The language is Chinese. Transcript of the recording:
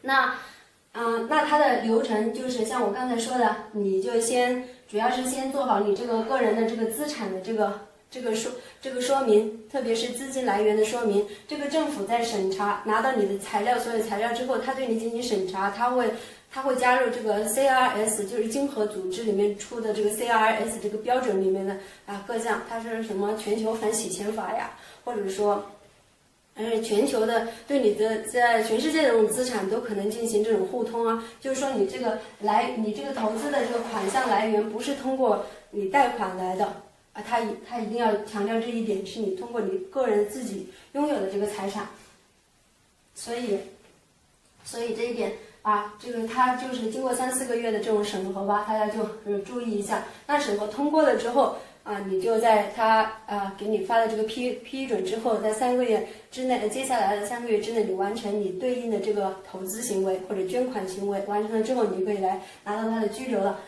那，嗯，那它的流程就是像我刚才说的，你就先主要是先做好你这个个人的这个资产的这个这个说这个说明，特别是资金来源的说明。这个政府在审查拿到你的材料所有材料之后，他对你进行审查，他会他会加入这个 CRS，就是经合组织里面出的这个 CRS 这个标准里面的啊各项，它是什么全球反洗钱法呀，或者说。嗯，全球的对你的在全世界的这种资产都可能进行这种互通啊，就是说你这个来你这个投资的这个款项来源不是通过你贷款来的啊，他他一定要强调这一点，是你通过你个人自己拥有的这个财产，所以所以这一点啊，这个他就是经过三四个月的这种审核吧，大家就嗯注意一下，那审核通过了之后。啊，你就在他啊给你发的这个批批准之后，在三个月之内，接下来的三个月之内，你完成你对应的这个投资行为或者捐款行为，完成了之后，你就可以来拿到他的居留了。